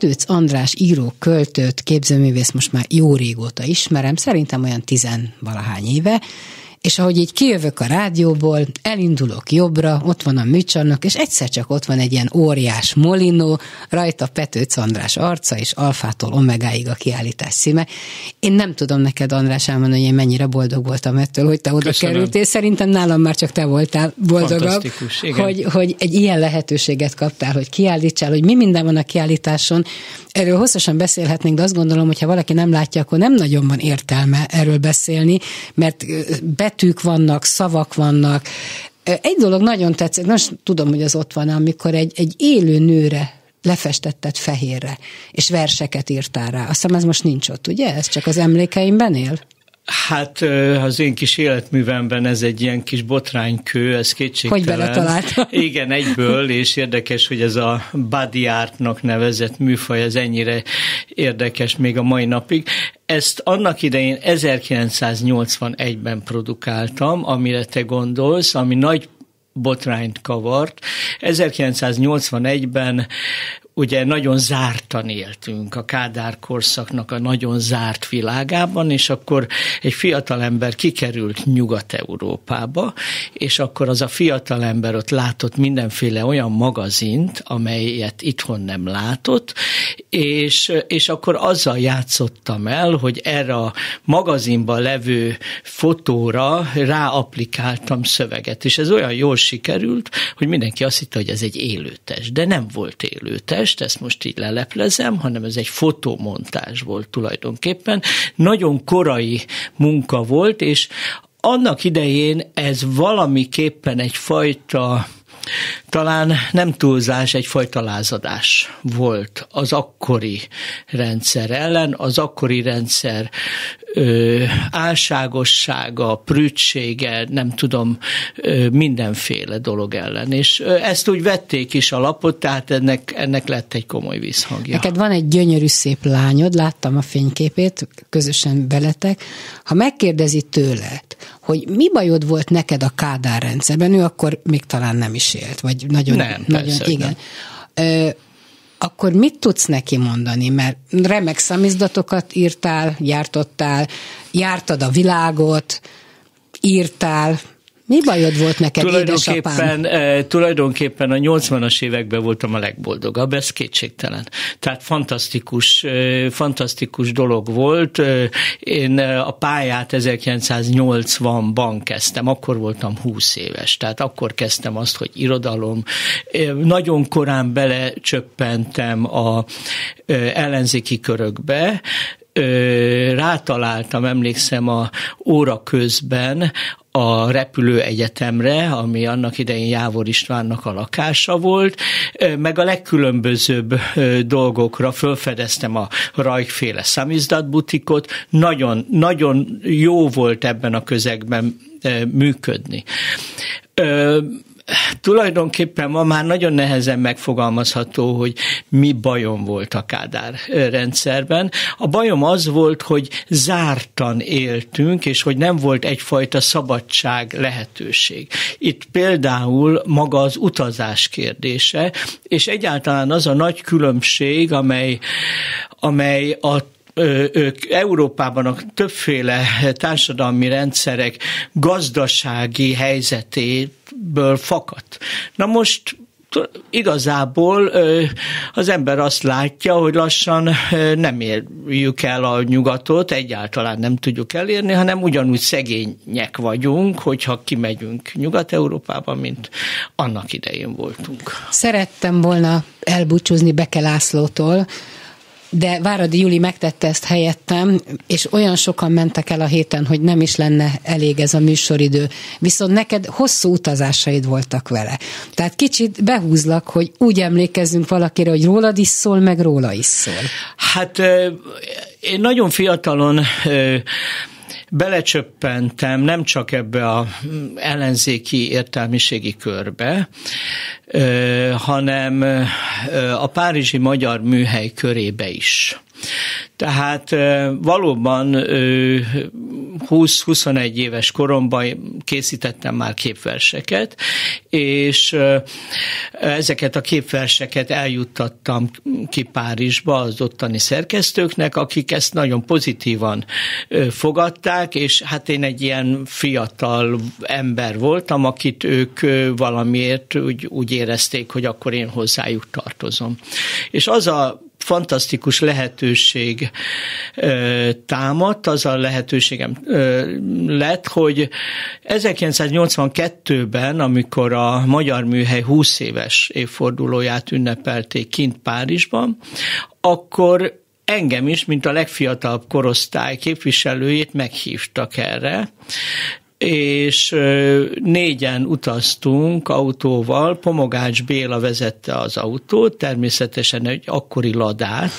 Petőc András író, költőt, képzőművész most már jó régóta ismerem, szerintem olyan tizenvalahány éve, és ahogy így kijövök a rádióból, elindulok jobbra, ott van a műcsarnok, és egyszer csak ott van egy ilyen óriás molinó, rajta Petőc András arca, és alfától omegáig a kiállítás szíme. Én nem tudom neked, András, elmondani, hogy én mennyire boldog voltam ettől, hogy te oda Köszönöm. kerültél. Szerintem nálam már csak te voltál boldogabb, hogy, hogy egy ilyen lehetőséget kaptál, hogy kiállítsál, hogy mi minden van a kiállításon. Erről hosszasan beszélhetnénk, de azt gondolom, hogy ha valaki nem látja, akkor nem nagyon van értelme erről beszélni, mert be betűk vannak, szavak vannak. Egy dolog nagyon tetszik, most tudom, hogy az ott van, amikor egy, egy élő nőre lefestetted fehérre, és verseket írtál rá. Azt hiszem ez most nincs ott, ugye? Ez csak az emlékeimben él? Hát az én kis életművemben ez egy ilyen kis botránykő, ez kétségtelen. Hogy beletaláltam. Igen, egyből, és érdekes, hogy ez a body artnak nevezett műfaj, ez ennyire érdekes még a mai napig. Ezt annak idején 1981-ben produkáltam, amire te gondolsz, ami nagy botrányt kavart. 1981-ben ugye nagyon zártan éltünk a Kádár korszaknak a nagyon zárt világában, és akkor egy fiatalember kikerült Nyugat-Európába, és akkor az a fiatalember ott látott mindenféle olyan magazint, amelyet itthon nem látott, és, és akkor azzal játszottam el, hogy erre a magazinban levő fotóra ráaplikáltam szöveget, és ez olyan jól sikerült, hogy mindenki azt hitte, hogy ez egy élőtest, de nem volt élőtest, test, ezt most így leleplezem, hanem ez egy fotomontás volt tulajdonképpen. Nagyon korai munka volt, és annak idején ez valamiképpen egyfajta talán nem túlzás, egyfajta lázadás volt az akkori rendszer ellen, az akkori rendszer ö, álságossága, prűtsége, nem tudom, ö, mindenféle dolog ellen. És ö, ezt úgy vették is a lapot, tehát ennek, ennek lett egy komoly visszhangja. Neked van egy gyönyörű szép lányod, láttam a fényképét, közösen veletek. Ha megkérdezi tőled, hogy mi bajod volt neked a Kádár rendszerben, ő akkor még talán nem is élt, vagy nagyon, nem, nagyon persze, igen. Nem. Ö, akkor mit tudsz neki mondani? Mert remek szamizdatokat írtál, gyártottál, jártad a világot, írtál, mi bajod volt neked, tulajdonképpen, eh, tulajdonképpen a 80-as években voltam a legboldogabb, ez kétségtelen. Tehát fantasztikus, eh, fantasztikus dolog volt. Eh, én a pályát 1980-ban kezdtem, akkor voltam 20 éves, tehát akkor kezdtem azt, hogy irodalom. Nagyon korán belecsöppentem a ellenzéki körökbe, rátaláltam, emlékszem a óra közben a repülő egyetemre, ami annak idején Jávor Istvánnak a lakása volt, meg a legkülönbözőbb dolgokra fölfedeztem a rajkféle szamizdatbutikot, nagyon, nagyon jó volt ebben a közegben működni tulajdonképpen ma már nagyon nehezen megfogalmazható, hogy mi bajom volt a Kádár rendszerben. A bajom az volt, hogy zártan éltünk, és hogy nem volt egyfajta szabadság lehetőség. Itt például maga az utazás kérdése, és egyáltalán az a nagy különbség, amely, amely a ők Európában a többféle társadalmi rendszerek gazdasági helyzetéből fakadt. Na most igazából az ember azt látja, hogy lassan nem érjük el a nyugatot, egyáltalán nem tudjuk elérni, hanem ugyanúgy szegények vagyunk, hogyha kimegyünk Nyugat-Európába, mint annak idején voltunk. Szerettem volna elbúcsúzni Beke Lászlótól, de Váradi Juli megtette ezt helyettem, és olyan sokan mentek el a héten, hogy nem is lenne elég ez a műsoridő. Viszont neked hosszú utazásaid voltak vele. Tehát kicsit behúzlak, hogy úgy emlékezzünk valakire, hogy rólad is szól, meg róla is szól. Hát én nagyon fiatalon belecsöppentem nem csak ebbe a ellenzéki értelmiségi körbe, hanem a Párizsi Magyar Műhely körébe is. Tehát valóban 20-21 éves koromban készítettem már képverseket, és ezeket a képverseket eljuttattam ki Párizsba az ottani szerkesztőknek, akik ezt nagyon pozitívan fogadták, és hát én egy ilyen fiatal ember voltam, akit ők valamiért úgy, úgy érezték, hogy akkor én hozzájuk tartozom. És az a fantasztikus lehetőség támadt, az a lehetőségem lett, hogy 1982-ben, amikor a Magyar Műhely 20 éves évfordulóját ünnepelték kint Párizsban, akkor engem is, mint a legfiatalabb korosztály képviselőjét meghívtak erre, és négyen utaztunk autóval, Pomogács Béla vezette az autót, természetesen egy akkori ladát.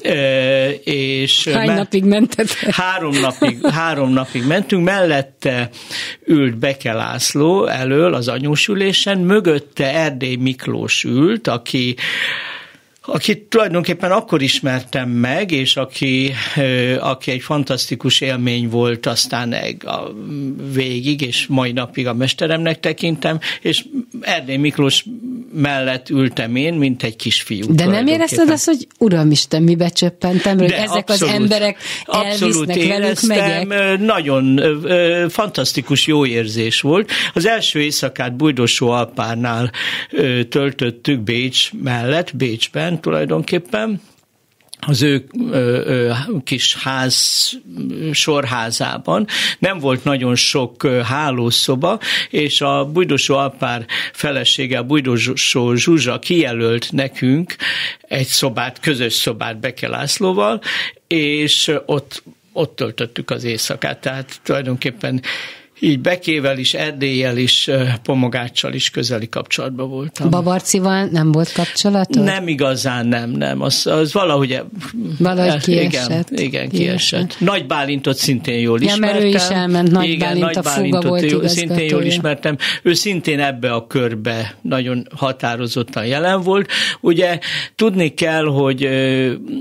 és Hány napig mentet? Három napig, három napig mentünk, mellette ült Beke László elől az anyósülésen, mögötte Erdély Miklós ült, aki akit tulajdonképpen akkor ismertem meg, és aki, aki egy fantasztikus élmény volt aztán a végig, és mai napig a mesteremnek tekintem, és Erdély Miklós mellett ültem én, mint egy kisfiú. De nem érezted azt, hogy uramisten, mi becsöppentem, hogy ezek abszolút, az emberek elvisznek velük, megyek? Nagyon fantasztikus jó érzés volt. Az első éjszakát Bújdosó Alpárnál töltöttük Bécs mellett, Bécsben, tulajdonképpen az ő ö, ö, kis ház sorházában. Nem volt nagyon sok hálószoba, és a Bujdosó Alpár felesége, a Bujdosó Zsuzsa kijelölt nekünk egy szobát, közös szobát Beke Lászlóval, és ott, ott töltöttük az éjszakát, tehát tulajdonképpen így Bekével is, Erdélyel is, Pomogáccsal is közeli kapcsolatban voltam. Babarcival nem volt kapcsolatod? Nem igazán, nem, nem. Az, az valahogy... Valahogy kiesett. Igen, igen kiesett. kiesett. Nagy Bálintot szintén jól ismertem. Ja, mert ő is elment, Nagy igen, Bálint Nagy a Bálintot volt jó, szintén jól ismertem. Ő szintén ebbe a körbe nagyon határozottan jelen volt. Ugye tudni kell, hogy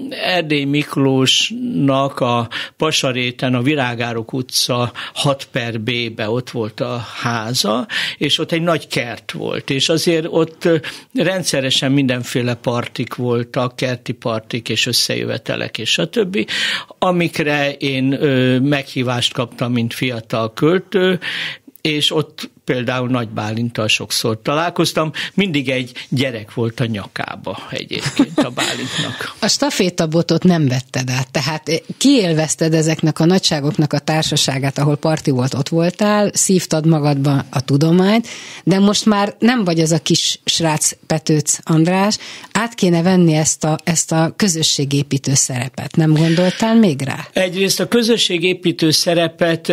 Erdély Miklósnak a Pasaréten, a Virágárok utca 6 per B be ott volt a háza, és ott egy nagy kert volt, és azért ott rendszeresen mindenféle partik voltak, kerti partik és összejövetelek és a többi, amikre én meghívást kaptam, mint fiatal költő, és ott például Nagy Bálintal sokszor találkoztam, mindig egy gyerek volt a nyakába egyébként a Bálintnak. A stafétabotot nem vetted át, tehát kiélvezted ezeknek a nagyságoknak a társaságát, ahol parti volt, ott voltál, szívtad magadba a tudományt, de most már nem vagy az a kis srác Petőc András, át kéne venni ezt a, ezt a közösségépítő szerepet. Nem gondoltál még rá? Egyrészt a közösségépítő szerepet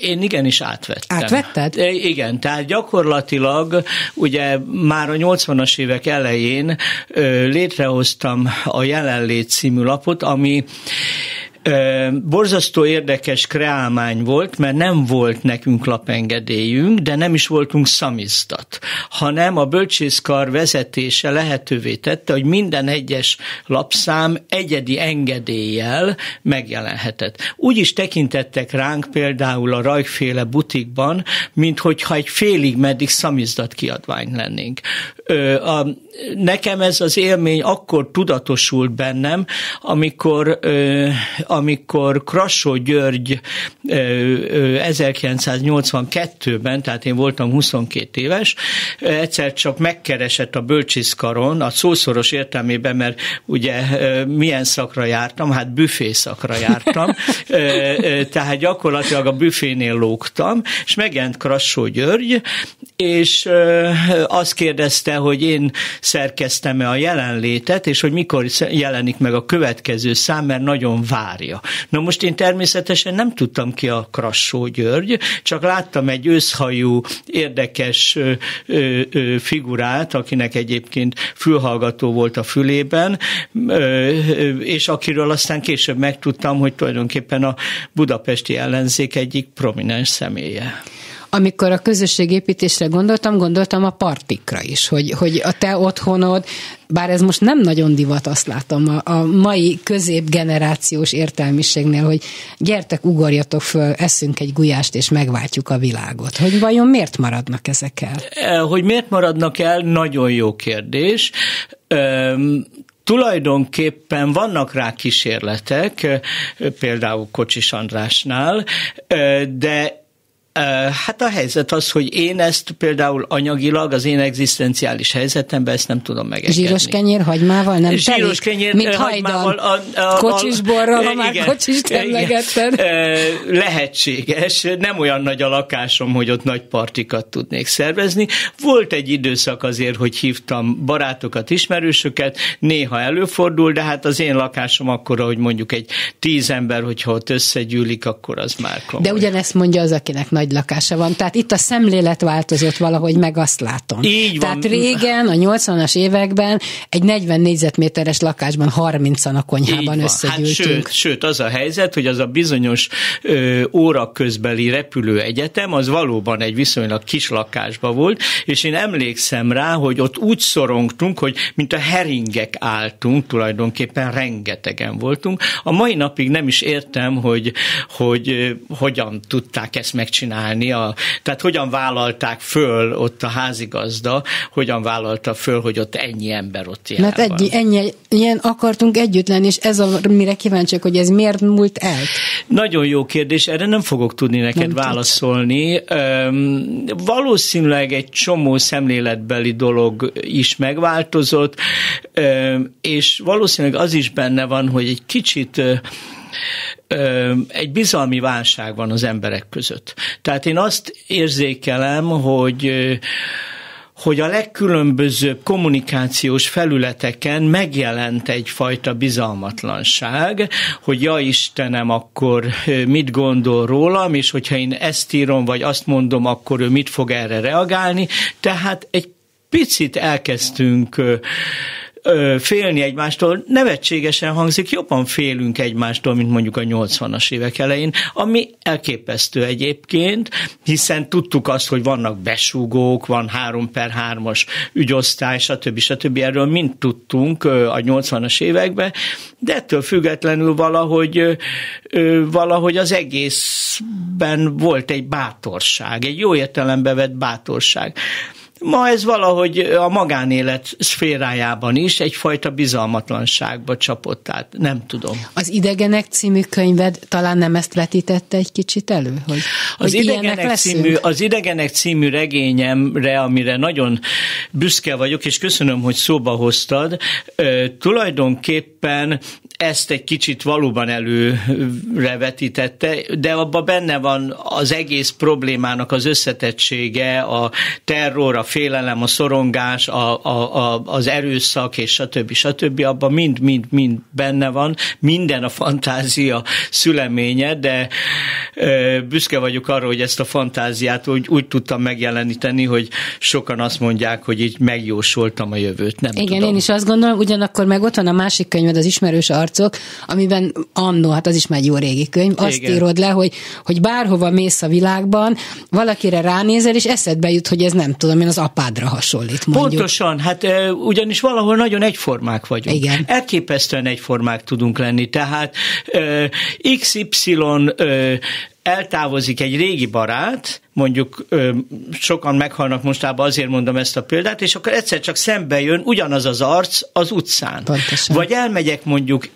én igenis átvettem. Átvetted? Igen, tehát gyakorlatilag ugye már a 80-as évek elején létrehoztam a Jelenlét című lapot, ami Borzasztó érdekes kreálmány volt, mert nem volt nekünk lapengedélyünk, de nem is voltunk szamizdat, hanem a bölcsészkar vezetése lehetővé tette, hogy minden egyes lapszám egyedi engedéllyel megjelenhetett. Úgy is tekintettek ránk például a rajféle butikban, mint hogyha egy félig meddig szamizdat kiadvány lennénk. A, nekem ez az élmény akkor tudatosult bennem, amikor amikor Krassó György 1982-ben, tehát én voltam 22 éves, egyszer csak megkeresett a bölcsiszkaron, a szószoros értelmében, mert ugye milyen szakra jártam, hát büfé szakra jártam, tehát gyakorlatilag a büfénél lógtam, és megjelent Krassó György, és azt kérdezte, hogy én szerkeztem-e a jelenlétet, és hogy mikor jelenik meg a következő szám, mert nagyon várja. Na most én természetesen nem tudtam ki a Krassó György, csak láttam egy őszhajú, érdekes ö, ö, figurát, akinek egyébként fülhallgató volt a fülében, ö, és akiről aztán később megtudtam, hogy tulajdonképpen a budapesti ellenzék egyik prominens személye. Amikor a közösségépítésre gondoltam, gondoltam a partikra is, hogy, hogy a te otthonod, bár ez most nem nagyon divat, azt látom a, a mai középgenerációs értelmiségnél, hogy gyertek, ugorjatok föl, eszünk egy gulyást, és megváltjuk a világot. Hogy vajon miért maradnak ezek el? E, hogy miért maradnak el, nagyon jó kérdés. Tulajdonképpen vannak rá kísérletek, például Kocsis Andrásnál, de Hát a helyzet az, hogy én ezt például anyagilag, az én egzisztenciális helyzetemben ezt nem tudom megengedni. Zsíros kenyér hagymával nem Zsíros kenyér mint hagymával. A, a, a, kocsisborral, ha már kocsist emlegetted. Lehetséges. Nem olyan nagy a lakásom, hogy ott nagy partikat tudnék szervezni. Volt egy időszak azért, hogy hívtam barátokat, ismerősöket, néha előfordul, de hát az én lakásom akkor, hogy mondjuk egy tíz ember, hogyha ott összegyűlik, akkor az már komoly. De ugyanezt mondja az, akinek nagy lakása van. Tehát itt a szemlélet változott valahogy, meg azt látom. Így van. Tehát régen, a 80-as években egy 40 négyzetméteres lakásban 30-an a konyhában hát összegyűltünk. Hát sőt, sőt, az a helyzet, hogy az a bizonyos ö, óra közbeli repülő egyetem, az valóban egy viszonylag kis lakásban volt, és én emlékszem rá, hogy ott úgy szorongtunk, hogy mint a heringek álltunk, tulajdonképpen rengetegen voltunk. A mai napig nem is értem, hogy, hogy hogyan tudták ezt megcsinálni csinálni, a, tehát hogyan vállalták föl ott a házigazda, hogyan vállalta föl, hogy ott ennyi ember ott jelen Mert egy, ennyi, ilyen akartunk együtt lenni, és ez a, mire kíváncsiak, hogy ez miért múlt el? Nagyon jó kérdés, erre nem fogok tudni neked nem válaszolni. Üm, valószínűleg egy csomó szemléletbeli dolog is megváltozott, üm, és valószínűleg az is benne van, hogy egy kicsit egy bizalmi válság van az emberek között. Tehát én azt érzékelem, hogy hogy a legkülönbözőbb kommunikációs felületeken megjelent egyfajta bizalmatlanság, hogy ja Istenem, akkor mit gondol rólam, és hogyha én ezt írom, vagy azt mondom, akkor ő mit fog erre reagálni. Tehát egy picit elkezdtünk félni egymástól, nevetségesen hangzik, jobban félünk egymástól, mint mondjuk a 80-as évek elején, ami elképesztő egyébként, hiszen tudtuk azt, hogy vannak besúgók, van 3 per 3-as ügyosztály, stb. stb. Erről mind tudtunk a 80-as években, de ettől függetlenül valahogy, valahogy az egészben volt egy bátorság, egy jó értelembe vett bátorság. Ma ez valahogy a magánélet szférájában is egyfajta bizalmatlanságba csapott át, nem tudom. Az Idegenek című könyved talán nem ezt vetítette egy kicsit elő? Hogy, az, hogy Idegenek című, az Idegenek című regényemre, amire nagyon büszke vagyok, és köszönöm, hogy szóba hoztad, tulajdonképpen ezt egy kicsit valóban előre vetítette, de abban benne van az egész problémának az összetettsége, a terror, a félelem, a szorongás, a, a, a, az erőszak, és stb. stb. abban mind-mind-mind benne van, minden a fantázia szüleménye, de ö, büszke vagyok arra, hogy ezt a fantáziát úgy, úgy tudtam megjeleníteni, hogy sokan azt mondják, hogy így megjósoltam a jövőt. Nem Igen, tudom. én is azt gondolom, ugyanakkor meg ott van a másik könyved, az ismerős arcok, amiben annó, hát az is már egy jó régi könyv, azt Igen. írod le, hogy, hogy bárhova mész a világban, valakire ránézel, és eszedbe jut, hogy ez nem tudom, én az apádra hasonlít, mondjuk. Pontosan, hát ugyanis valahol nagyon egyformák vagyunk. Igen. Elképesztően egyformák tudunk lenni, tehát XY eltávozik egy régi barát, mondjuk ö, sokan meghalnak mostában, azért mondom ezt a példát, és akkor egyszer csak szembe jön ugyanaz az arc az utcán. Pontosan. Vagy elmegyek mondjuk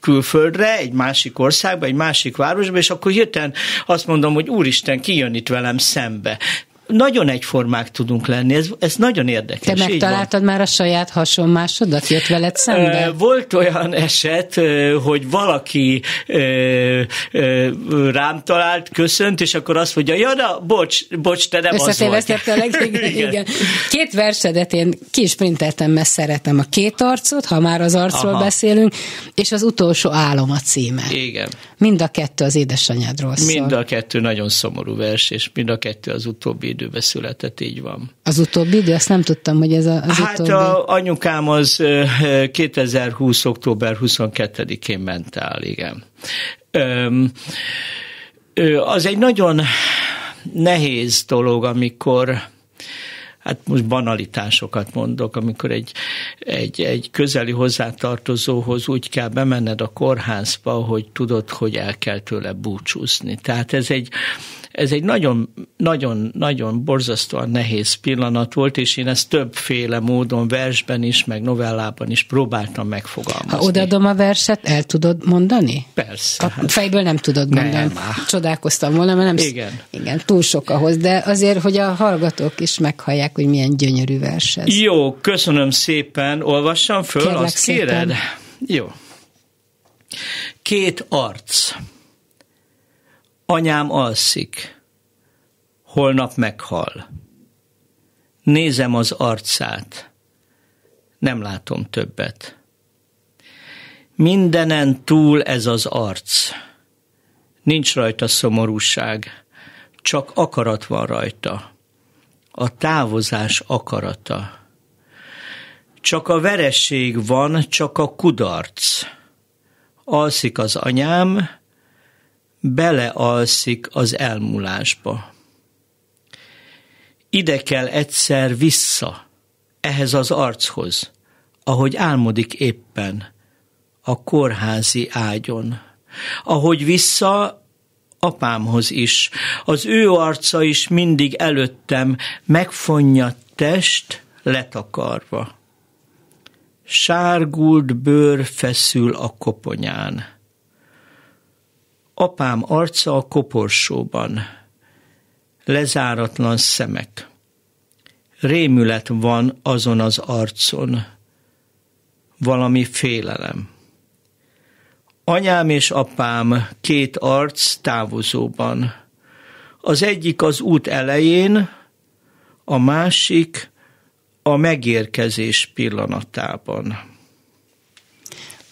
külföldre, egy másik országba, egy másik városba, és akkor hirtelen azt mondom, hogy úristen, ki jön itt velem szembe nagyon egyformák tudunk lenni, ez, ez nagyon érdekes. Te megtaláltad már a saját hasonmásodat, jött veled szembe? Volt olyan eset, hogy valaki rám talált, köszönt, és akkor azt mondja, ja, na, bocs, bocs, te nem az vagy. igen, igen. Két versedet én ki is printeltem, mert szeretem a két arcot, ha már az arcról Aha. beszélünk, és az utolsó álom a címe. Igen. Mind a kettő az édesanyádról szól. Mind a kettő nagyon szomorú vers, és mind a kettő az utóbbi időben született, így van. Az utóbbi idő? Azt nem tudtam, hogy ez a, az hát utóbbi. a anyukám az 2020. október 22-én ment el, igen. Az egy nagyon nehéz dolog, amikor hát most banalitásokat mondok, amikor egy, egy, egy közeli hozzátartozóhoz úgy kell bemenned a kórházba, hogy tudod, hogy el kell tőle búcsúzni. Tehát ez egy, ez egy nagyon, nagyon, nagyon borzasztóan nehéz pillanat volt, és én ezt többféle módon versben is, meg novellában is próbáltam megfogalmazni. Ha odaadom a verset, el tudod mondani? Persze. A hát. fejből nem tudod mondani. Nem. Csodálkoztam volna, mert nem igen. igen, túl sok ahhoz, de azért, hogy a hallgatók is meghallják, hogy milyen gyönyörű vers ez. Jó, köszönöm szépen. Olvassam föl, Kérlek azt szépen. kéred? Jó. Két arc. Anyám alszik, holnap meghal. Nézem az arcát, nem látom többet. Mindenen túl ez az arc. Nincs rajta szomorúság, csak akarat van rajta. A távozás akarata. Csak a veresség van, csak a kudarc. Alszik az anyám, belealszik az elmúlásba. Ide kell egyszer vissza, ehhez az archoz, ahogy álmodik éppen, a kórházi ágyon. Ahogy vissza apámhoz is, az ő arca is mindig előttem megfonja test letakarva. Sárgult bőr feszül a koponyán apám arca a koporsóban, lezáratlan szemek. Rémület van azon az arcon, valami félelem. Anyám és apám két arc távozóban. Az egyik az út elején, a másik a megérkezés pillanatában.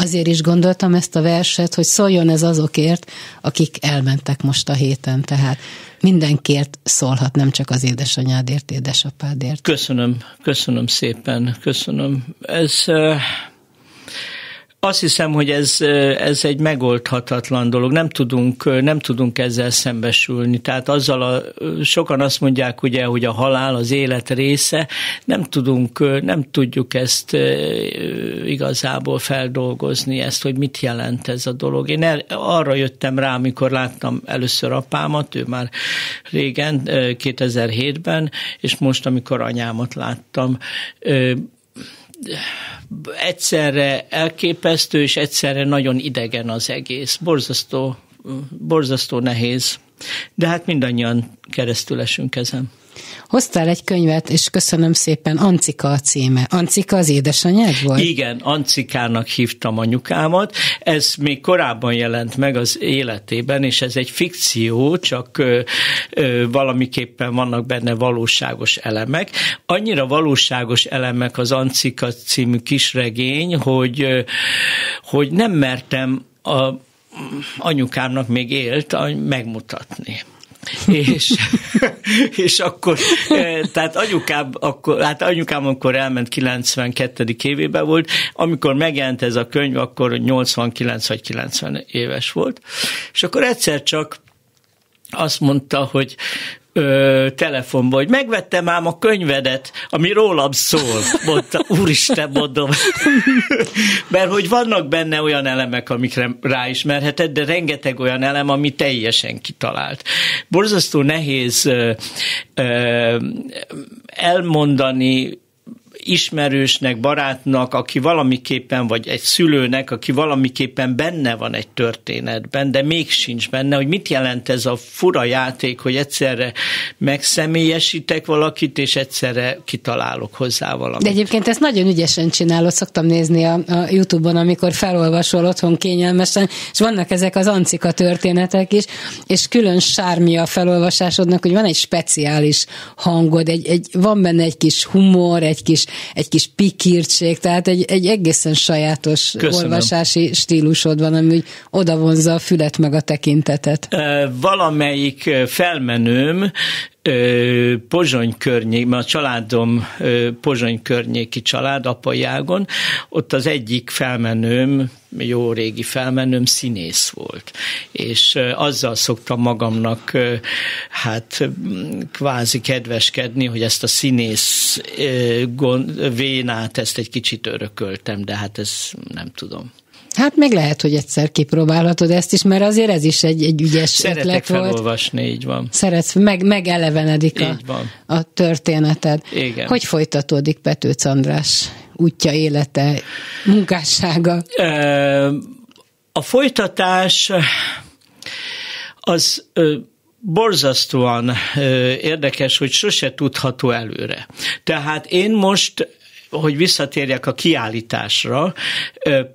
Azért is gondoltam ezt a verset, hogy szóljon ez azokért, akik elmentek most a héten, tehát mindenkért szólhat, nem csak az édesanyádért, édesapádért. Köszönöm, köszönöm szépen, köszönöm. Ez azt hiszem, hogy ez, ez egy megoldhatatlan dolog. Nem tudunk, nem tudunk ezzel szembesülni. Tehát azzal a, sokan azt mondják, ugye, hogy a halál az élet része. Nem tudunk, nem tudjuk ezt igazából feldolgozni, ezt, hogy mit jelent ez a dolog. Én el, arra jöttem rá, amikor láttam először apámat, ő már régen, 2007-ben, és most, amikor anyámat láttam, egyszerre elképesztő, és egyszerre nagyon idegen az egész. Borzasztó, borzasztó nehéz. De hát mindannyian keresztül esünk ezen. Hoztál egy könyvet, és köszönöm szépen, Ancika a címe. Ancika az édesanyád volt? Igen, Ancikának hívtam anyukámat. Ez még korábban jelent meg az életében, és ez egy fikció, csak ö, ö, valamiképpen vannak benne valóságos elemek. Annyira valóságos elemek az Ancika című kisregény, hogy, hogy nem mertem a anyukámnak még élt megmutatni és, és akkor, tehát anyukám, akkor, hát anyukám akkor elment 92. évében volt, amikor megjelent ez a könyv, akkor 89 vagy 90 éves volt, és akkor egyszer csak azt mondta, hogy ö, telefonba, hogy megvettem ám a könyvedet, ami rólam szól, mondta, úristen, mondom. Mert hogy vannak benne olyan elemek, amikre ráismerheted, de rengeteg olyan elem, ami teljesen kitalált. Borzasztó nehéz ö, ö, elmondani ismerősnek, barátnak, aki valamiképpen, vagy egy szülőnek, aki valamiképpen benne van egy történetben, de még sincs benne, hogy mit jelent ez a fura játék, hogy egyszerre megszemélyesítek valakit, és egyszerre kitalálok hozzá valamit. De egyébként ezt nagyon ügyesen csinálod, szoktam nézni a, a Youtube-on, amikor felolvasol otthon kényelmesen, és vannak ezek az ancika történetek is, és külön sármi a felolvasásodnak, hogy van egy speciális hangod, egy, egy, van benne egy kis humor, egy kis egy kis pikírtség, tehát egy, egy egészen sajátos Köszönöm. olvasási stílusod van, ami úgy odavonza a fület meg a tekintetet. Valamelyik felmenőm Pozsony környék, mert a családom Pozsony környéki család, apai ágon, ott az egyik felmenőm, jó régi felmenőm színész volt. És azzal szoktam magamnak hát kvázi kedveskedni, hogy ezt a színész vénát, ezt egy kicsit örököltem, de hát ez nem tudom. Hát még lehet, hogy egyszer kipróbálhatod ezt is, mert azért ez is egy, egy ügyes Szeretek ötlet volt. felolvasni, így van. Szeretsz, meg, megelevenedik a, a történeted. Igen. Hogy folytatódik Petőc András útja, élete, munkássága? A folytatás az borzasztóan érdekes, hogy sose tudható előre. Tehát én most hogy visszatérjek a kiállításra,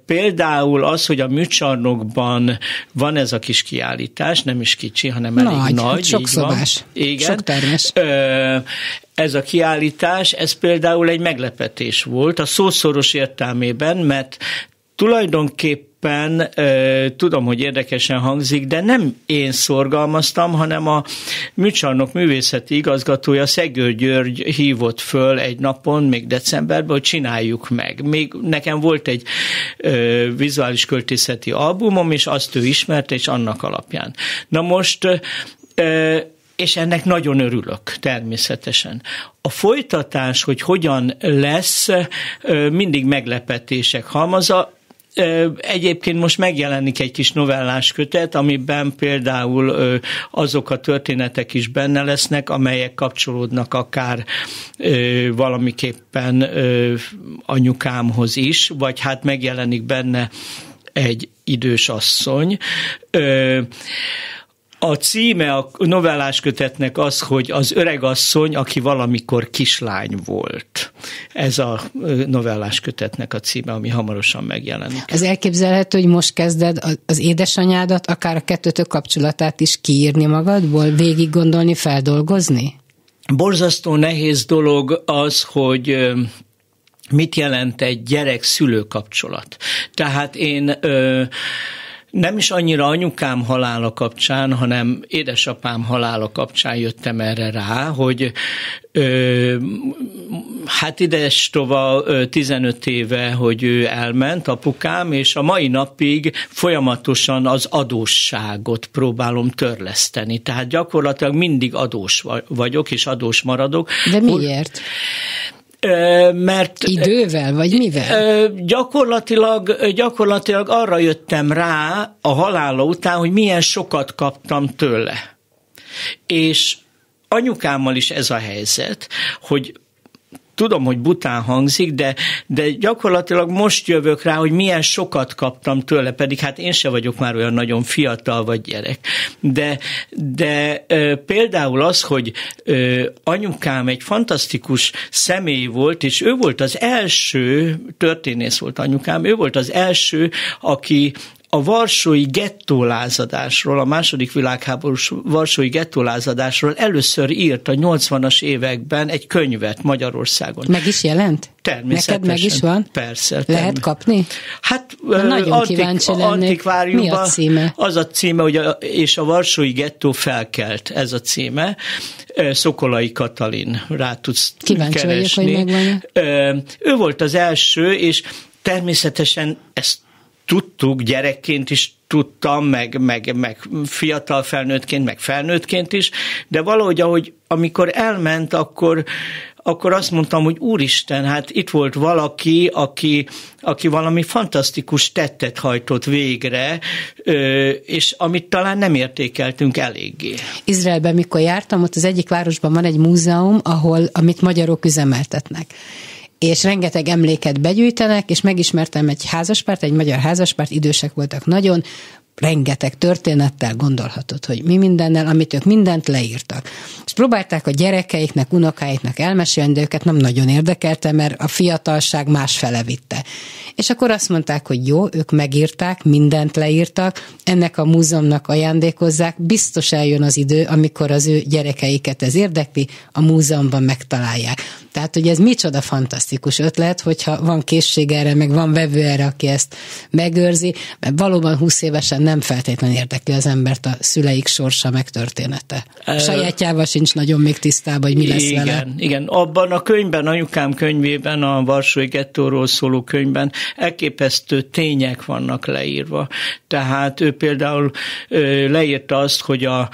például az, hogy a műcsarnokban van ez a kis kiállítás, nem is kicsi, hanem elég nagy. nagy sok szobás, Igen. sok termes. Ez a kiállítás, ez például egy meglepetés volt a szószoros értelmében, mert tulajdonképpen tudom, hogy érdekesen hangzik, de nem én szorgalmaztam, hanem a műcsarnok művészeti igazgatója Szegő György hívott föl egy napon, még decemberben, hogy csináljuk meg. Még nekem volt egy vizuális költészeti albumom, és azt ő ismerte, és annak alapján. Na most és ennek nagyon örülök természetesen. A folytatás, hogy hogyan lesz, mindig meglepetések halmaza, Egyébként most megjelenik egy kis novellás kötet, amiben például azok a történetek is benne lesznek, amelyek kapcsolódnak akár valamiképpen anyukámhoz is, vagy hát megjelenik benne egy idős asszony. A címe a novellás kötetnek az, hogy az öregasszony, aki valamikor kislány volt. Ez a novellás kötetnek a címe, ami hamarosan megjelenik. Ez elképzelhető, hogy most kezded az édesanyádat, akár a kettőtök kapcsolatát is kiírni magadból, végig gondolni, feldolgozni? Borzasztó nehéz dolog az, hogy mit jelent egy gyerek-szülő kapcsolat. Tehát én ö, nem is annyira anyukám halála kapcsán, hanem édesapám halála kapcsán jöttem erre rá, hogy ö, hát ides tova 15 éve, hogy ő elment, apukám, és a mai napig folyamatosan az adósságot próbálom törleszteni. Tehát gyakorlatilag mindig adós vagyok, és adós maradok. De miért? Mert... Idővel, vagy mivel? Gyakorlatilag, gyakorlatilag arra jöttem rá a halála után, hogy milyen sokat kaptam tőle. És anyukámmal is ez a helyzet, hogy tudom, hogy bután hangzik, de, de gyakorlatilag most jövök rá, hogy milyen sokat kaptam tőle, pedig hát én se vagyok már olyan nagyon fiatal vagy gyerek. De, de e, például az, hogy e, anyukám egy fantasztikus személy volt, és ő volt az első, történész volt anyukám, ő volt az első, aki a varsói gettólázadásról, a második világháborús varsói gettólázadásról először írt a 80-as években egy könyvet Magyarországon. Meg is jelent? Természetesen. Neked meg is van? Persze. Lehet kapni? Hát Na, nagyon antik, kíváncsi lennék. Mi a címe? Az a címe, hogy a, és a Varsói Gettó felkelt, ez a címe. Szokolai Katalin, rá tudsz Kíváncsi keresni. vagyok, hogy megvan Ő volt az első, és természetesen ezt tudtuk, gyerekként is tudtam, meg, meg, meg fiatal felnőttként, meg felnőttként is, de valahogy, ahogy amikor elment, akkor, akkor azt mondtam, hogy úristen, hát itt volt valaki, aki, aki valami fantasztikus tettet hajtott végre, és amit talán nem értékeltünk eléggé. Izraelben, mikor jártam, ott az egyik városban van egy múzeum, ahol, amit magyarok üzemeltetnek és rengeteg emléket begyűjtenek, és megismertem egy házaspárt, egy magyar házaspárt, idősek voltak nagyon, rengeteg történettel gondolhatod, hogy mi mindennel, amit ők mindent leírtak. Próbálták a gyerekeiknek, unokáiknak elmesélni, de őket nem nagyon érdekelte, mert a fiatalság más fele vitte. és akkor azt mondták, hogy jó, ők megírták, mindent leírtak, ennek a múzeumnak ajándékozzák, biztos eljön az idő, amikor az ő gyerekeiket ez érdekli, a múzeumban megtalálják. Tehát, hogy ez micsoda fantasztikus ötlet, hogyha van készség erre, meg van vevő erre, aki ezt megőrzi, mert valóban 20 évesen nem feltétlenül érdekli az embert a szüleik sorsa meg története. A sajátjával sincs nagyon még tisztában, hogy mi lesz igen, vele. Igen, abban a könyvben, anyukám könyvében, a Varsói Gettóról szóló könyvben elképesztő tények vannak leírva. Tehát ő például leírta azt, hogy a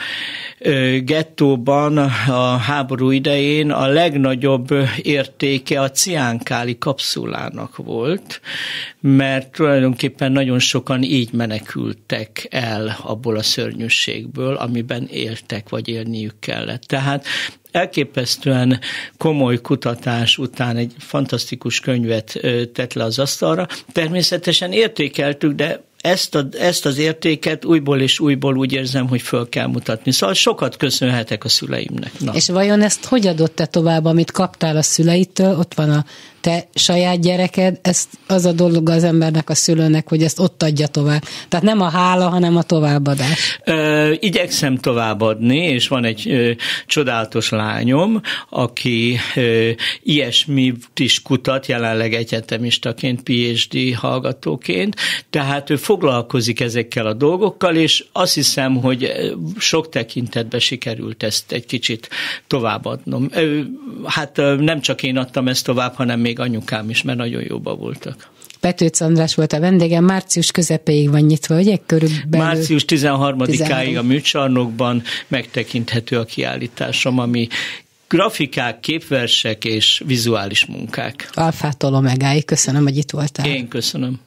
gettóban a háború idején a legnagyobb értéke a ciánkáli kapszulának volt, mert tulajdonképpen nagyon sokan így menekültek el abból a szörnyűségből, amiben éltek, vagy élniük kellett. Tehát elképesztően komoly kutatás után egy fantasztikus könyvet tett le az asztalra. Természetesen értékeltük, de ezt, a, ezt az értéket újból és újból úgy érzem, hogy föl kell mutatni. Szóval sokat köszönhetek a szüleimnek. Na. És vajon ezt hogy adott te tovább, amit kaptál a szüleitől? Ott van a te saját gyereked, ez az a dolog az embernek, a szülőnek, hogy ezt ott adja tovább. Tehát nem a hála, hanem a továbbadás. Ö, igyekszem továbbadni, és van egy ö, csodálatos lányom, aki ö, ilyesmit is kutat, jelenleg egyetemistaként, PhD hallgatóként, tehát ő foglalkozik ezekkel a dolgokkal, és azt hiszem, hogy sok tekintetben sikerült ezt egy kicsit továbbadnom. Hát nem csak én adtam ezt tovább, hanem még még anyukám is, mert nagyon jóba voltak. Petőc András volt a vendégem, március közepéig van nyitva, ugye? Körülbelül... Március 13-áig a műcsarnokban megtekinthető a kiállításom, ami grafikák, képversek és vizuális munkák. Alfától omegáig. Köszönöm, hogy itt voltál. Én köszönöm.